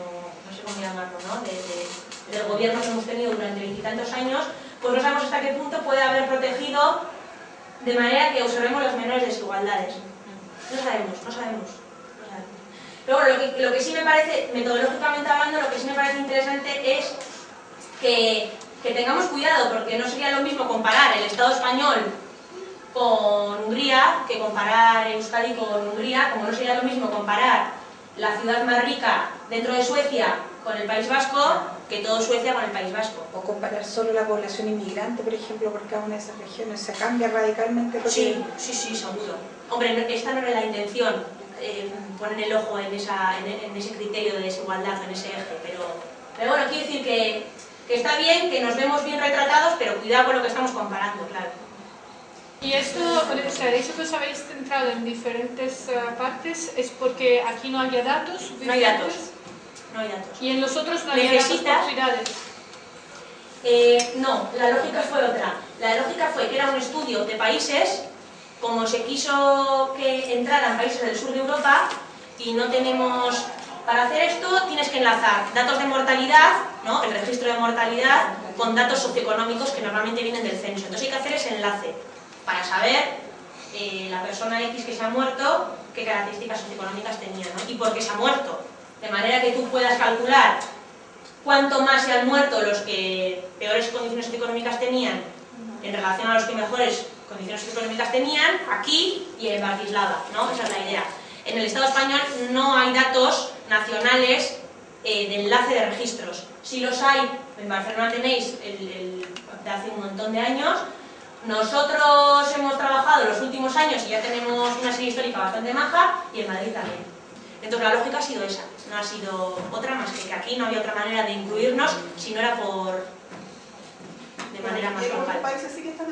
no sé cómo llamarlo, ¿no? De, de- del gobierno que hemos tenido durante veintitantos años, pues no sabemos hasta qué punto puede haber protegido de manera que observemos las menores desigualdades. No sabemos, no sabemos. no. Pero bueno, lo que, lo que sí me parece, metodológicamente hablando, lo que sí me parece interesante es que, que tengamos cuidado, porque no sería lo mismo comparar el Estado español con Hungría que comparar Euskadi con Hungría, como no sería lo mismo comparar la ciudad más rica dentro de Suecia con el País Vasco que todo Suecia con el País Vasco. O comparar solo la población inmigrante, por ejemplo, por cada una de esas regiones. Se cambia radicalmente porque Sí, sí, sí, seguro. Hombre, esta no era la intención, eh, poner el ojo en, esa, en, en ese criterio de desigualdad, en ese eje, pero, pero bueno, quiero decir que, que está bien, que nos vemos bien retratados, pero cuidado con lo que estamos comparando, claro. Y esto, o sea, eso que os habéis centrado en diferentes eh, partes es porque aquí no había datos No hay datos, no hay datos. y en los otros no había datos por. Eh, no, la lógica fue otra. La lógica fue que era un estudio de países, como se quiso que entraran países del sur de Europa, y no tenemos... Para hacer esto tienes que enlazar datos de mortalidad, ¿no? el registro de mortalidad, con datos socioeconómicos que normalmente vienen del censo. Entonces hay que hacer ese enlace para saber eh, la persona X que se ha muerto, qué características socioeconómicas tenía, ¿no? y por qué se ha muerto. De manera que tú puedas calcular cuánto más se han muerto los que peores condiciones socioeconómicas tenían en relación a los que mejores condiciones socioeconómicas tenían aquí y en Bratislava, ¿no? Esa es la idea. En el Estado español no hay datos nacionales eh, de enlace de registros. Si los hay, en Barcelona tenéis el, el, de hace un montón de años, nosotros hemos trabajado los últimos años y ya tenemos una serie histórica bastante maja y en Madrid también. Entonces la lógica ha sido esa, no ha sido otra más que que aquí no había otra manera de incluirnos si no era por de manera más ¿En otros global. países sí que están?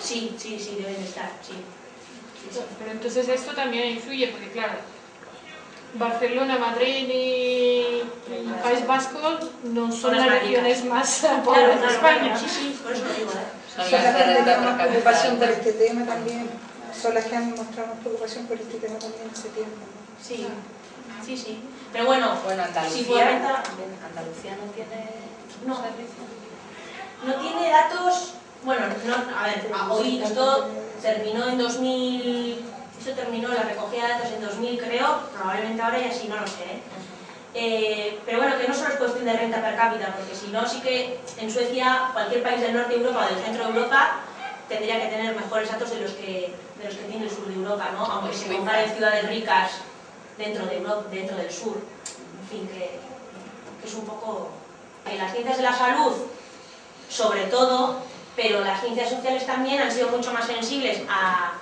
Sí, sí, sí, deben estar, sí. Pero entonces esto también influye, porque claro, Barcelona, Madrid y el País Vasco no son las regiones más pobres de España. claro, Sí, sí, por eso digo, ¿eh? Preocupación por este tema también. Son las que han mostrado más preocupación por este tema también hace tiempo. ¿no? Sí, sí, sí. Pero bueno, Bueno, si por Andalucía, renta también, Andalucía no tiene No. servicio. no tiene datos... Bueno, no, a ver, hoy esto terminó en 2000... Terminó la recogida de datos en 2000, creo. Probablemente ahora ya sí, no lo sé, ¿eh? Eh, pero bueno, que no solo es cuestión de renta per cápita, porque si no, sí que en Suecia, cualquier país del norte de Europa o del centro de Europa tendría que tener mejores datos de los que, de los que tiene el sur de Europa, ¿no? Aunque se comparen ciudades ricas dentro, de Europa, dentro del sur. En fin, que, que es un poco... En las ciencias de la salud, sobre todo, pero las ciencias sociales también han sido mucho más sensibles a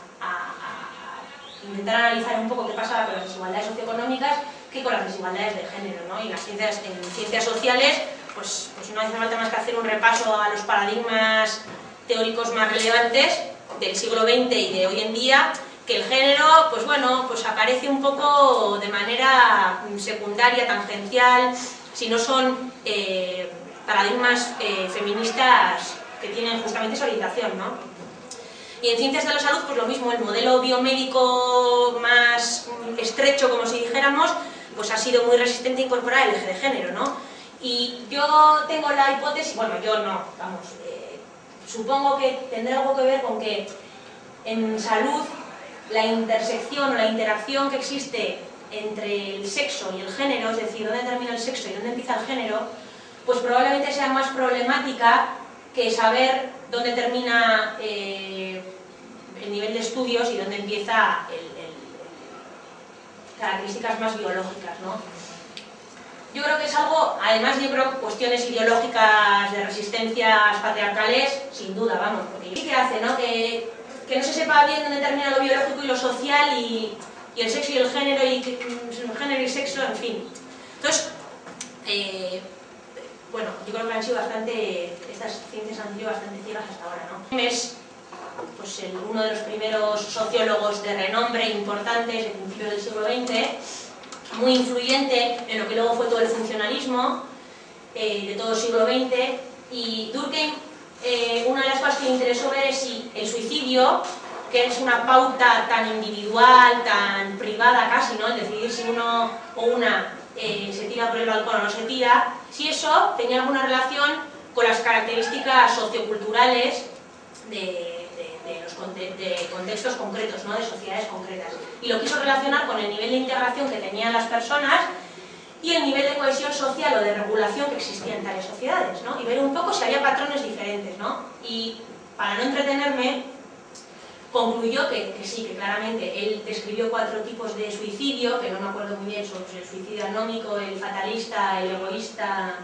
intentar analizar un poco qué pasaba con las desigualdades socioeconómicas que con las desigualdades de género, ¿no? Y las ciencias, en ciencias sociales, pues, pues no hace falta más que hacer un repaso a los paradigmas teóricos más relevantes del siglo XX y de hoy en día, que el género, pues bueno, pues aparece un poco de manera mm, secundaria, tangencial, si no son eh, paradigmas eh, feministas que tienen justamente esa orientación, ¿no? Y en ciencias de la salud, pues lo mismo, el modelo biomédico más estrecho, como si dijéramos, pues ha sido muy resistente a incorporar el eje de género, ¿no? Y yo tengo la hipótesis, bueno, yo no, vamos, eh, supongo que tendrá algo que ver con que en salud la intersección o la interacción que existe entre el sexo y el género, es decir, dónde termina el sexo y dónde empieza el género, pues probablemente sea más problemática que saber dónde termina eh, el nivel de estudios y dónde empieza el, el- características más biológicas, ¿no? Yo creo que es algo, además yo creo cuestiones ideológicas de resistencias patriarcales, sin duda, vamos, porque sí que hace, ¿no? Que, que no se sepa bien dónde termina lo biológico y lo social y, y el sexo y el género y que- el género y sexo, en fin. Entonces, eh, bueno, yo creo que han sido bastante, estas ciencias han sido bastante ciegas hasta ahora, ¿no? Es pues, el- uno de los primeros sociólogos de renombre importantes de principios del siglo XX, muy influyente en lo que luego fue todo el funcionalismo eh, de todo el siglo XX, y Durkheim, eh, una de las cosas que le interesó ver es si el suicidio, que es una pauta tan individual, tan privada casi, ¿no? El decidir si uno o una eh, se tira por el balcón o no se tira, si eso tenía alguna relación con las características socioculturales de, de- contextos concretos, ¿no? de sociedades concretas. Y lo quiso relacionar con el nivel de integración que tenían las personas y el nivel de cohesión social o de regulación que existía en tales sociedades, ¿no? y ver un poco si había patrones diferentes. ¿no? Y para no entretenerme, concluyó que, sí, que claramente él describió cuatro tipos de suicidio, que no me acuerdo muy bien, el suicidio anómico, el fatalista, el egoísta...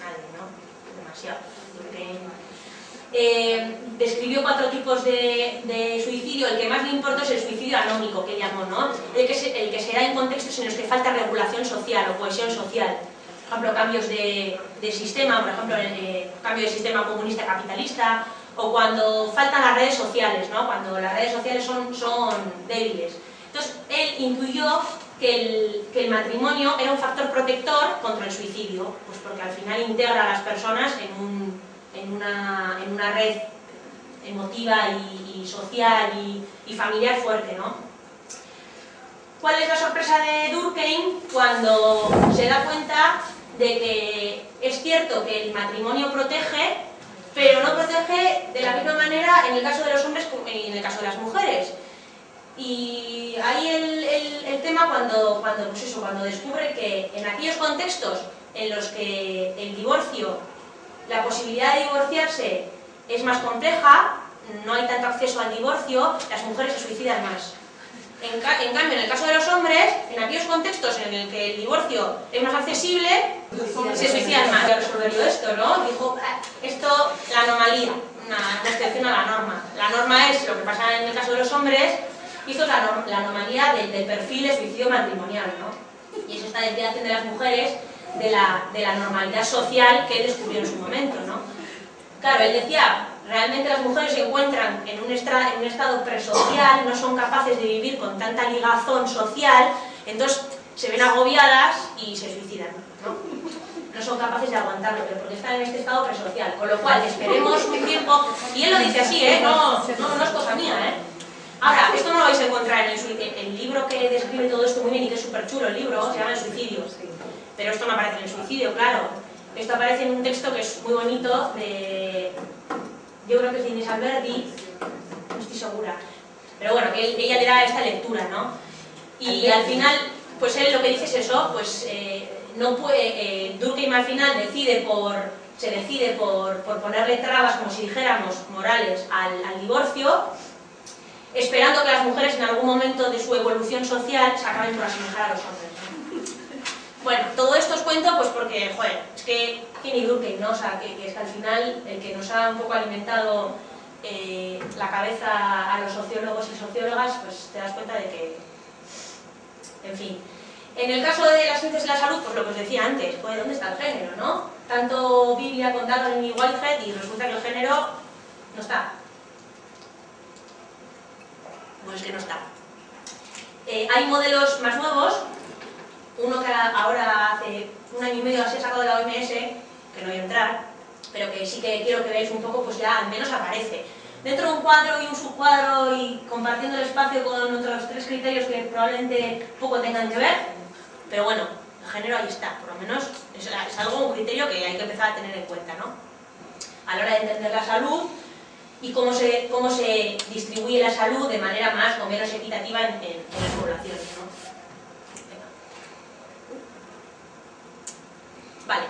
Nadie, ¿no? Demasiado. Eh, describió cuatro tipos de, suicidio, el que más le importó es el suicidio anómico, que llamó, ¿no? El que, se, el que se da en contextos en los que falta regulación social o cohesión social. Por ejemplo, cambios de, sistema, por ejemplo, eh, cambio de sistema comunista capitalista, o cuando faltan las redes sociales, ¿no? Cuando las redes sociales son, son débiles. Entonces, él incluyó que el, que el matrimonio era un factor protector contra el suicidio, pues porque al final integra a las personas en, un, en, una, en una red emotiva y, social y, y familiar fuerte, ¿no? ¿Cuál es la sorpresa de Durkheim cuando se da cuenta de que es cierto que el matrimonio protege, pero no protege de la misma manera en el caso de los hombres y en el caso de las mujeres? Y ahí el, el, el tema cuando, cuando, pues eso, cuando descubre que en aquellos contextos en los que el divorcio, la posibilidad de divorciarse es más compleja, no hay tanto acceso al divorcio, las mujeres se suicidan más. En, ca en, cambio, en el caso de los hombres, en aquellos contextos en el que el divorcio es más accesible, se suicidan más. ¿Qué resolvería esto, no? Dijo, ah, esto, la anomalía, una excepción a la norma. La norma es lo que pasa en el caso de los hombres, y esto es la, la anomalía del, del, perfil de suicidio matrimonial, ¿no? Y es esta desviación de las mujeres de la, de la normalidad social que descubrió en su momento, ¿no? Claro, él decía, realmente las mujeres se encuentran en un, en un estado presocial, no son capaces de vivir con tanta ligazón social, entonces se ven agobiadas y se suicidan, ¿no? No son capaces de aguantarlo, pero porque están en este estado presocial, con lo cual esperemos un tiempo, y él lo dice así, ¿eh? No, no, no es cosa mía, ¿eh? Ahora, esto no lo vais a encontrar en el, el libro que describe todo esto muy bien y que es súper chulo el libro, se llama El suicidio, pero esto no aparece en el suicidio, claro. Esto aparece en un texto que es muy bonito de... Yo creo que es de Inés Alberdi, no estoy segura. Pero bueno, que ella le da esta lectura, ¿no? Y al final, pues él lo que dice es eso, pues eh, no puede... Eh, Durkheim al final decide por... se decide por, por ponerle trabas, como si dijéramos, morales al, al divorcio, esperando que las mujeres en algún momento de su evolución social se acaben por asemejar a los hombres. Bueno, todo esto os cuento pues porque, joder, es que Kenny Durkheim. O sea, que, que, es que al final el que nos ha un poco alimentado eh, la cabeza a los sociólogos y sociólogas, pues te das cuenta de que, en fin. En el caso de las ciencias de la salud, pues lo que os decía antes, pues ¿dónde está el género, no? Tanto Biblia con Darwin y Whitehead y resulta que el género no está. Pues es que no está. Eh, hay modelos más nuevos uno que ahora hace un año y medio así ha sacado de la OMS, que no voy a entrar, pero que sí que quiero que veáis un poco, pues ya al menos aparece. Dentro de un cuadro y un subcuadro y compartiendo el espacio con otros tres criterios que probablemente poco tengan que ver, pero bueno, el género ahí está, por lo menos es, algo, un criterio que hay que empezar a tener en cuenta, ¿no? A la hora de entender la salud y cómo se, cómo se distribuye la salud de manera más o menos equitativa en, en, en las poblaciones, ¿no? Vale.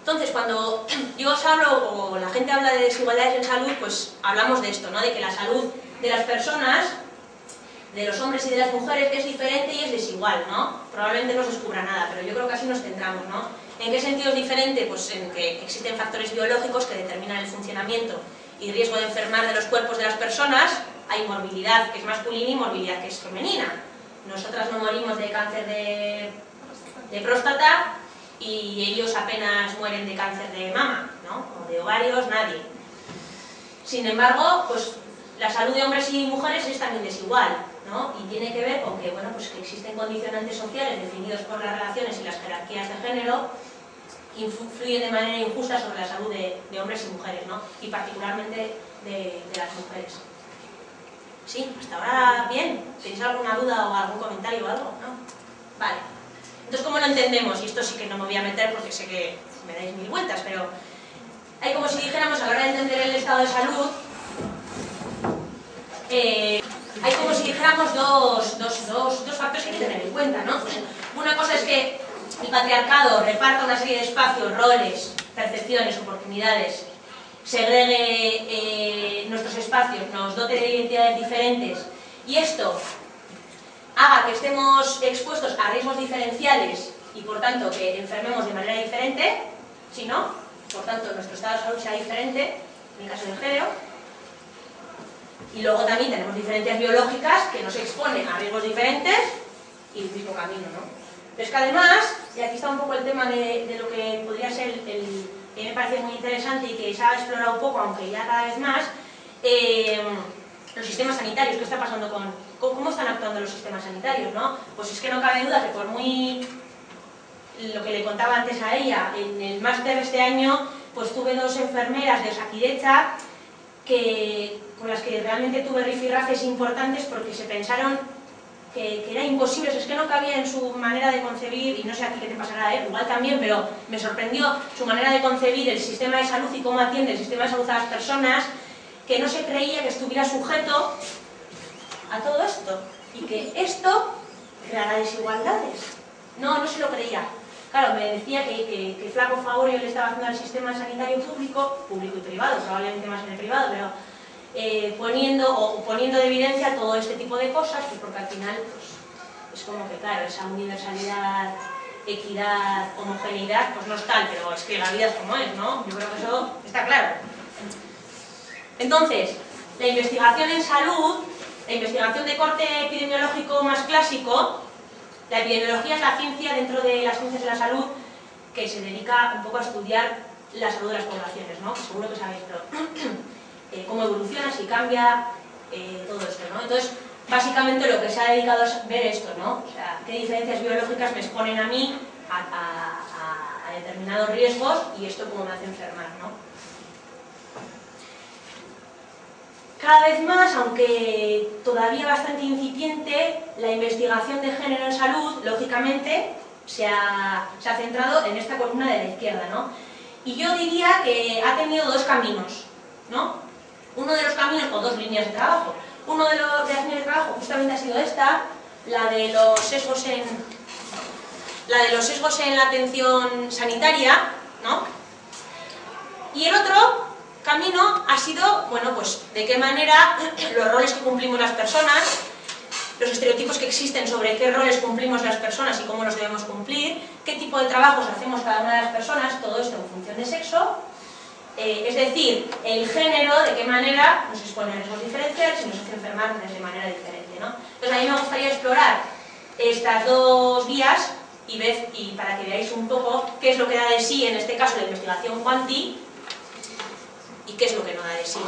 Entonces, cuando yo os hablo, o la gente habla de desigualdades en salud, pues hablamos de esto, ¿no? De que la salud de las personas, de los hombres y de las mujeres, es diferente y es desigual, ¿no? Probablemente no os descubra nada, pero yo creo que así nos centramos, ¿no? ¿En qué sentido es diferente? Pues en que existen factores biológicos que determinan el funcionamiento y riesgo de enfermar de los cuerpos de las personas. Hay morbilidad que es masculina y morbilidad que es femenina. Nosotras no morimos de cáncer de, de próstata, y ellos apenas mueren de cáncer de mama, ¿no? O de ovarios, nadie. Sin embargo, pues la salud de hombres y mujeres es también desigual, ¿no? Y tiene que ver con que, bueno, pues que existen condicionantes sociales definidos por las relaciones y las jerarquías de género influyen de manera injusta sobre la salud de, de hombres y mujeres, ¿no? Y particularmente de, de las mujeres. ¿Sí? ¿Hasta ahora bien? ¿Tenéis alguna duda o algún comentario o algo? ¿No? Vale. Entonces, ¿cómo lo entendemos? Y esto sí que no me voy a meter porque sé que me dais mil vueltas, pero hay como si dijéramos a la hora de entender el estado de salud, eh, hay como si dijéramos dos, dos, dos, dos factores que hay que tener en cuenta, ¿no? Una cosa es que el patriarcado reparta una serie de espacios, roles, percepciones, oportunidades, segregue eh, nuestros espacios, nos dote de identidades diferentes, y esto haga que estemos expuestos a riesgos diferenciales y por tanto que enfermemos de manera diferente, si no, por tanto nuestro estado de salud sea diferente, en el caso del género, y luego también tenemos diferencias biológicas que nos exponen a riesgos diferentes y el mismo camino, ¿no? Pero es que además, y aquí está un poco el tema de, lo que podría ser el, el, que me parece muy interesante y que se ha explorado un poco, aunque ya cada vez más, eh, los sistemas sanitarios, ¿qué está pasando con, cómo están actuando los sistemas sanitarios, ¿no? Pues es que no cabe duda que por muy lo que le contaba antes a ella, en el máster este año, pues tuve dos enfermeras de Osakidecha que, con las que realmente tuve rifirrafes importantes porque se pensaron que, era imposible, es que no cabía en su manera de concebir, y no sé aquí qué te pasará, ¿eh? igual también, pero me sorprendió su manera de concebir el sistema de salud y cómo atiende el sistema de salud a las personas, que no se creía que estuviera sujeto a todo esto, y que esto creará desigualdades. No, no se lo creía. Claro, me decía que, flaco favor yo le estaba haciendo al sistema sanitario público, público y privado, probablemente más en el privado, pero eh, poniendo, o poniendo de evidencia todo este tipo de cosas, pues porque al final pues, es como que, claro, esa universalidad, equidad, homogeneidad, pues no es tal, pero es que la vida es como es, ¿no? Yo creo que eso está claro. Entonces, la investigación en salud, la investigación de corte epidemiológico más clásico, la epidemiología es la ciencia dentro de las ciencias de la salud que se dedica un poco a estudiar la salud de las poblaciones, ¿no? Seguro que sabéis, eh, cómo evoluciona, si cambia, eh, todo esto, ¿no? Entonces, básicamente lo que se ha dedicado es ver esto, ¿no? O sea, qué diferencias biológicas me exponen a mí a, a, a determinados riesgos y esto cómo me hace enfermar, ¿no? Cada vez más, aunque todavía bastante incipiente, la investigación de género en salud, lógicamente, se ha, se ha centrado en esta columna de la izquierda, ¿no? Y yo diría que ha tenido dos caminos, ¿no? Uno de los caminos, o dos líneas de trabajo. Uno de, los, de las líneas de trabajo justamente ha sido esta, la de los sesgos en, la de los sesgos en la atención sanitaria, ¿no? Y el otro camino ha sido, bueno, pues de qué manera los roles que cumplimos las personas, los estereotipos que existen sobre qué roles cumplimos las personas y cómo los debemos cumplir, qué tipo de trabajos hacemos cada una de las personas, todo esto en función de sexo, eh, es decir, el género, de qué manera nos expone a riesgos diferenciales y nos hace enfermar de manera diferente, ¿no? Entonces a mí me gustaría explorar estas dos vías y, y para que veáis un poco qué es lo que da de sí, en este caso, la investigación cuanti, y qué es lo que no da de sí.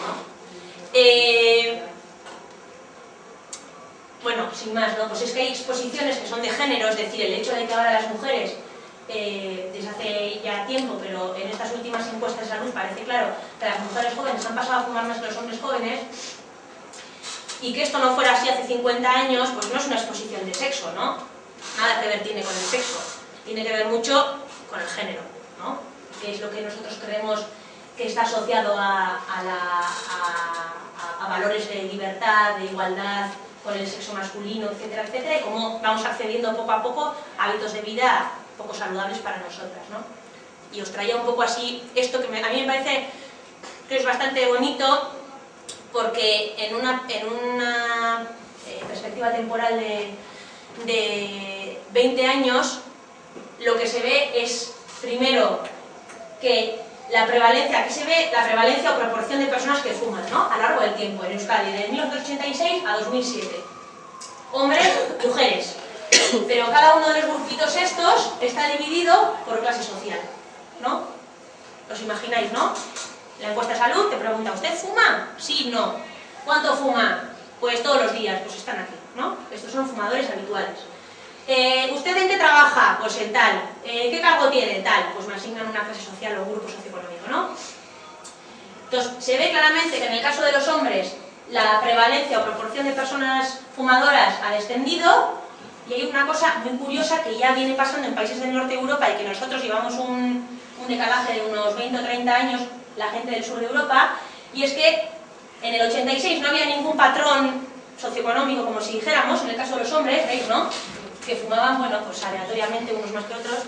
Eh, bueno, sin más, ¿no? Pues es que hay exposiciones que son de género, es decir, el hecho de que ahora las mujeres, eh, desde hace ya tiempo, pero en estas últimas encuestas de salud parece claro que las mujeres jóvenes han pasado a fumar más que los hombres jóvenes, y que esto no fuera así hace 50 años, pues no es una exposición de sexo, ¿no? Nada que ver tiene con el sexo, tiene que ver mucho con el género, ¿no? Que es lo que nosotros creemos que está asociado a, a, valores de libertad, de igualdad con el sexo masculino, etcétera, etcétera, y cómo vamos accediendo poco a poco a hábitos de vida poco saludables para nosotras, ¿no? Y os traía un poco así esto que a mí me parece que es bastante bonito porque en una, en una eh, perspectiva temporal de, de 20 años lo que se ve es primero que la prevalencia, aquí se ve la prevalencia o proporción de personas que fuman, ¿no? A lo largo del tiempo, en Euskadi, de 1986 a 2007. Hombres, mujeres. Pero cada uno de los grupitos estos está dividido por clase social, ¿no? ¿Os imagináis, no? La encuesta de salud te pregunta, ¿usted fuma? Sí, no. ¿Cuánto fuma? Pues todos los días, pues están aquí, ¿no? Estos son fumadores habituales. Eh, ¿Usted en qué trabaja? Pues en tal. Eh, ¿Qué cargo tiene? Tal. Pues me asignan una clase social o grupo socioeconómico, ¿no? Entonces, se ve claramente que en el caso de los hombres la prevalencia o proporción de personas fumadoras ha descendido y hay una cosa muy curiosa que ya viene pasando en países del norte de Europa y que nosotros llevamos un, un decalaje de unos 20 o 30 años, la gente del sur de Europa, y es que en el 86 no había ningún patrón socioeconómico, como si dijéramos, en el caso de los hombres, ¿veis, no? que fumaban, bueno, pues aleatoriamente unos más que otros,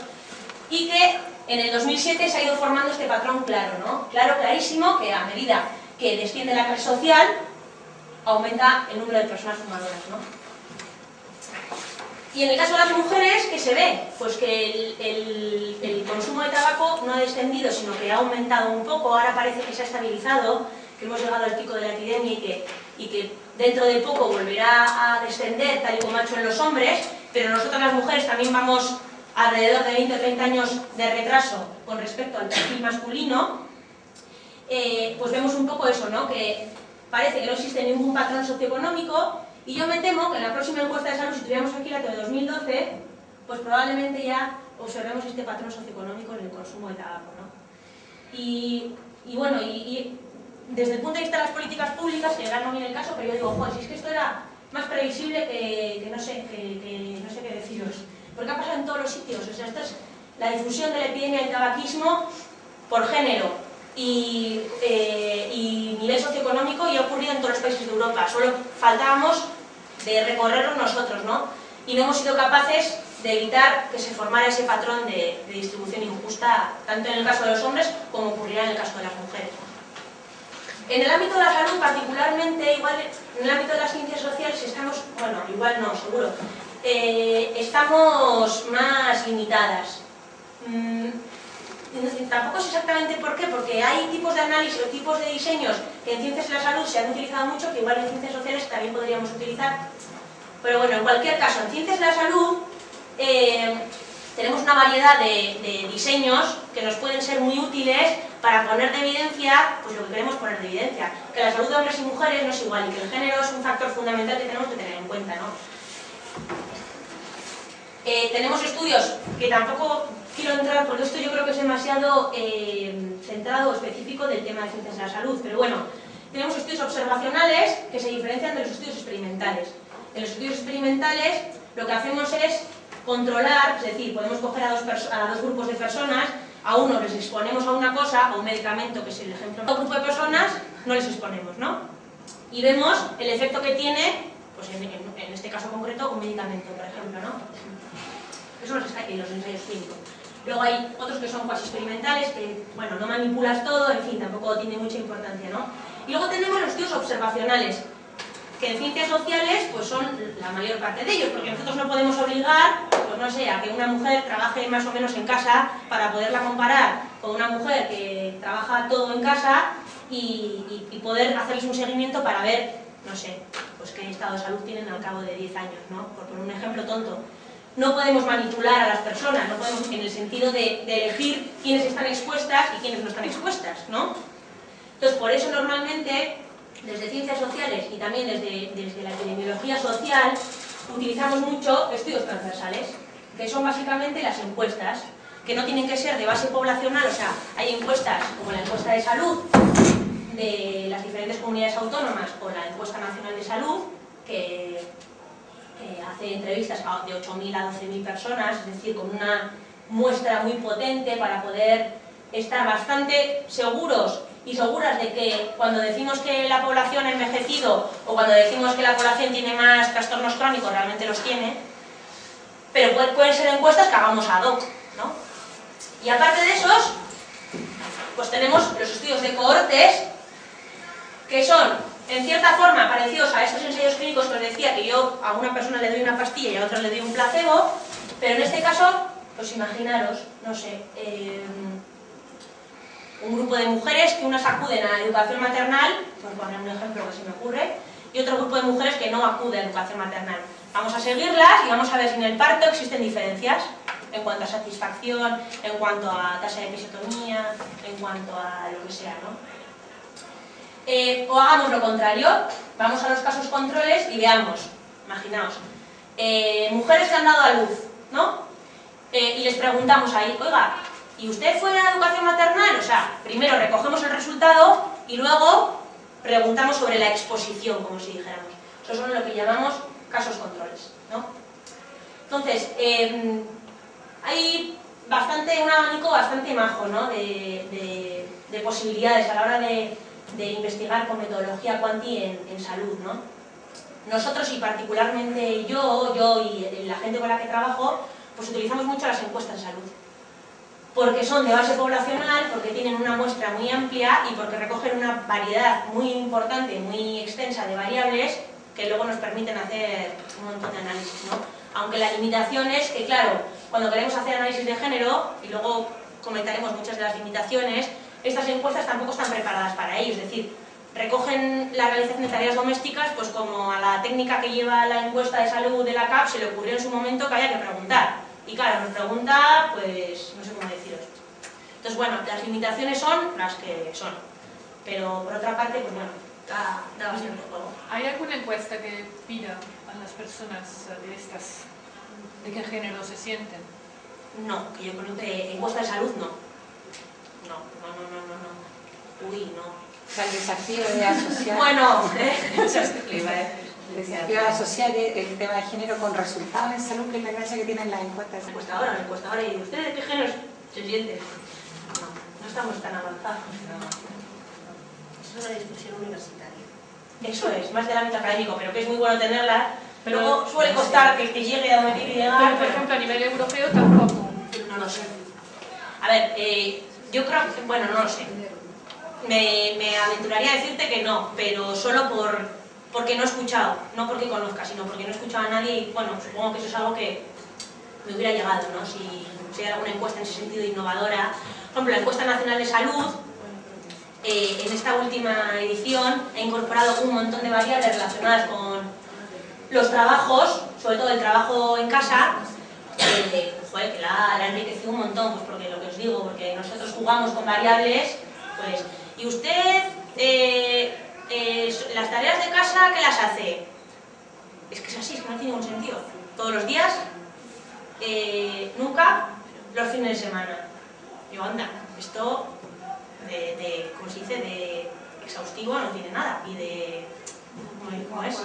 y que en el 2007 se ha ido formando este patrón claro, ¿no? Claro, clarísimo, que a medida que desciende la clase social, aumenta el número de personas fumadoras, ¿no? Y en el caso de las mujeres, ¿qué se ve? Pues que el, consumo de tabaco no ha descendido, sino que ha aumentado un poco, ahora parece que se ha estabilizado, que hemos llegado al pico de la epidemia y que, y que dentro de poco volverá a descender, tal y como ha hecho en los hombres, pero nosotras las mujeres también vamos alrededor de 20 o 30 años de retraso con respecto al perfil masculino, eh, pues vemos un poco eso, ¿no? que parece que no existe ningún patrón socioeconómico y yo me temo que en la próxima encuesta de salud, si tuviéramos aquí la de 2012, pues probablemente ya observemos este patrón socioeconómico en el consumo de tabaco. ¿no? Y, bueno, y, desde el punto de vista de las políticas públicas, que ya no viene el caso, pero yo digo, joder, si es que esto era más previsible que, que no sé, sitios. O sea, esta es la difusión de la epidemia del tabaquismo por género y, eh, y nivel socioeconómico y ha ocurrido en todos los países de Europa. Solo faltábamos de recorrerlo nosotros, ¿no? Y no hemos sido capaces de evitar que se formara ese patrón de, de distribución injusta, tanto en el caso de los hombres como ocurrirá en el caso de las mujeres. En el ámbito de la salud, particularmente, igual en el ámbito de las ciencias sociales, estamos, bueno, igual no, seguro, eh, estamos más limitadas. Mm, tampoco sé exactamente por qué, porque hay tipos de análisis o tipos de diseños que en ciencias de la salud se han utilizado mucho, que igual en ciencias sociales también podríamos utilizar. Pero bueno, en cualquier caso, en ciencias de la salud eh, tenemos una variedad de, de, diseños que nos pueden ser muy útiles para poner de evidencia pues, lo que queremos poner de evidencia. Que la salud de hombres y mujeres no es igual y que el género es un factor fundamental que tenemos que tener en cuenta. ¿no? Eh, tenemos estudios que tampoco quiero entrar, porque esto yo creo que es demasiado eh, centrado o específico del tema de ciencias de la salud, pero bueno, tenemos estudios observacionales que se diferencian de los estudios experimentales. En los estudios experimentales lo que hacemos es controlar, es decir, podemos coger a dos, a dos grupos de personas, a uno les exponemos a una cosa, a un medicamento, que es el ejemplo, a otro grupo de personas no les exponemos, ¿no? Y vemos el efecto que tiene, pues en, este caso concreto, un medicamento, por ejemplo, ¿no? Eso los, los ensayos clínicos. Luego hay otros que son cuasi experimentales, que, bueno, no manipulas todo, en fin, tampoco tiene mucha importancia, ¿no? Y luego tenemos los estudios observacionales, que en ciencias sociales pues son la mayor parte de ellos, porque nosotros no podemos obligar, pues no sé, a que una mujer trabaje más o menos en casa para poderla comparar con una mujer que trabaja todo en casa y poder hacerles un seguimiento para ver, no sé, pues qué estado de salud tienen al cabo de 10 años, ¿no? Por poner un ejemplo tonto. No podemos manipular a las personas, no podemos en el sentido de, de elegir quiénes están expuestas y quiénes no están expuestas, ¿no? Entonces, por eso normalmente desde ciencias sociales y también desde, desde, la epidemiología social, utilizamos mucho estudios transversales, que son básicamente las encuestas, que no tienen que ser de base poblacional, o sea, hay encuestas como la encuesta de salud de las diferentes comunidades autónomas o la encuesta nacional de salud, que hace entrevistas de 8.000 a 12.000 personas, es decir, con una muestra muy potente para poder estar bastante seguros y seguras de que cuando decimos que la población ha envejecido o cuando decimos que la población tiene más trastornos crónicos, realmente los tiene, pero pueden ser encuestas que hagamos ad hoc, ¿no? Y aparte de esos, pues tenemos los estudios de cohortes, que son, en cierta forma, parecidos a estos ensayos clínicos que os decía, que yo a una persona le doy una pastilla y a otra le doy un placebo, pero en este caso, pues imaginaros, no sé, eh, un grupo de mujeres que unas acuden a la educación maternal, por poner un ejemplo que se me ocurre, y otro grupo de mujeres que no acude a la educación maternal. Vamos a seguirlas y vamos a ver si en el parto existen diferencias en cuanto a satisfacción, en cuanto a tasa de episiotomía, en cuanto a lo que sea, ¿no? Eh, o hagamos lo contrario, vamos a los casos controles y veamos, imaginaos, eh, mujeres que han dado a luz, ¿no? Eh, y les preguntamos ahí, oiga, ¿Y usted fue a la educación maternal? O sea, primero recogemos el resultado y luego preguntamos sobre la exposición, como si dijéramos. Eso son lo que llamamos casos controles, ¿no? Entonces, eh, hay bastante, un abanico bastante majo, ¿no? De, de posibilidades a la hora de, de, investigar con metodología cuanti en, en salud, ¿no? Nosotros y particularmente yo, yo y la gente con la que trabajo, pues utilizamos mucho las encuestas de salud porque son de base poblacional, porque tienen una muestra muy amplia y porque recogen una variedad muy importante, muy extensa de variables que luego nos permiten hacer un montón de análisis. ¿no? Aunque la limitación es que, claro, cuando queremos hacer análisis de género, y luego comentaremos muchas de las limitaciones, estas encuestas tampoco están preparadas para ello, es decir, recogen la realización de tareas domésticas, pues como a la técnica que lleva la encuesta de salud de la CAP se le ocurrió en su momento que había que preguntar y claro, nos pregunta, pues, no sé cómo deciros. Entonces, bueno, las limitaciones son las que son. Pero por otra parte, pues bueno, da, da bastante juego. ¿Hay alguna encuesta que pida a las personas de estas, de qué género se sienten? No, que yo conozca, encuesta de salud no. No, no, no, no, no. no. Uy, no. O sea, el desafío de asociar. Bueno, eso es que iba a decir. desafío a asociar el tema de género con resultados en salud, que es la gracia que tienen las encuestas. encuestadora, la encuestadora, y ¿ustedes de qué género se sienten? No, no estamos tan avanzados. Eso es una discusión universitaria. Eso es, más del ámbito académico, pero que es muy bueno tenerla. Pero- Luego suele costar que, que llegue a donde tiene que llegar. Pero, por pero- ejemplo, a nivel europeo tampoco. No lo sé. A ver, eh, yo creo que, bueno, no lo sé. Me, me aventuraría a decirte que no, pero solo por, porque no he escuchado, no porque conozca, sino porque no he escuchado a nadie y, bueno, supongo que eso es algo que me hubiera llegado, ¿no? Si, si hay alguna encuesta en ese sentido innovadora. Por ejemplo, la encuesta nacional de salud, eh, en esta última edición, ha incorporado un montón de variables relacionadas con los trabajos, sobre todo el trabajo en casa, eh, joder, que la, la ha enriquecido un montón, pues porque lo que os digo, porque nosotros jugamos con variables, pues, y usted, eh, eh, las tareas de casa, ¿qué las hace? Es que es así, es que no tiene ningún sentido. Todos los días, eh, nunca, los fines de semana. Digo, anda, esto de, de, ¿cómo se dice?, de exhaustivo no tiene nada, y de, ¿cómo- ¿cómo es?